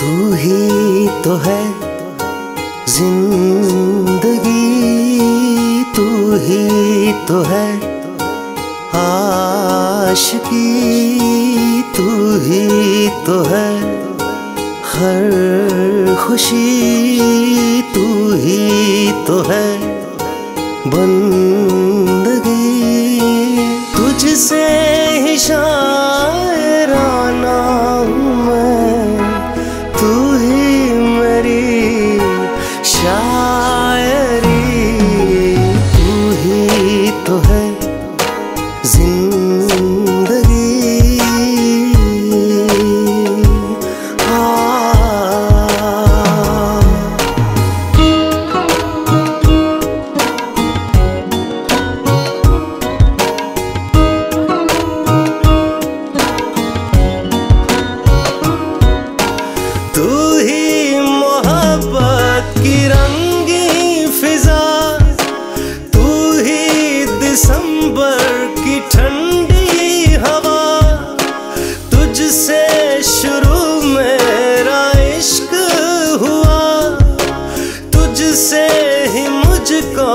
तू ही तो है ज़िंदगी, तू ही तो है आशिकी, तू ही तो है हर खुशी, तू ही तो है बंदगी तुझसे ही मुझको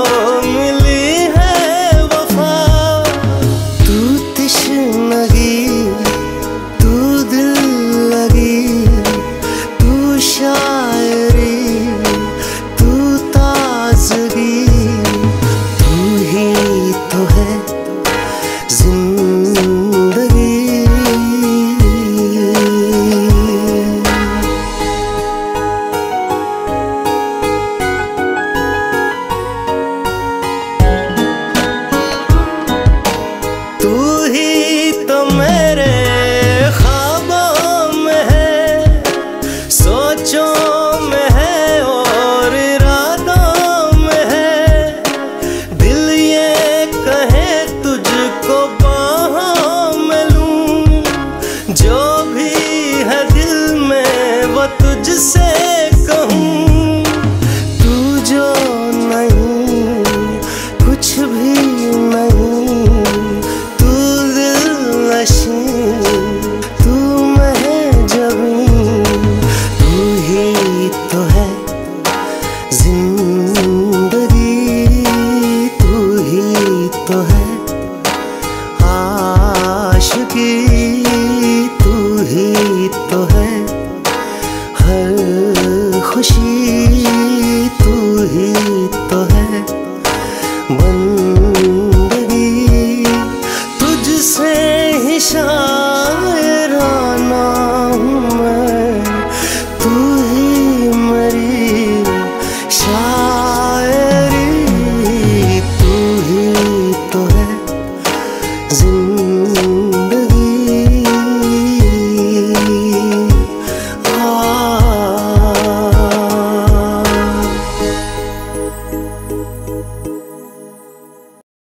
तुझसे कहूँ, तू जो नहीं, कुछ भी नहीं, तू दिल नशी, तू मह जमी, तू ही तो है ज़िंदगी, तू ही तो है आशिकी, तू ही तो है। 心。